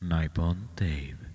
Nippon Dave.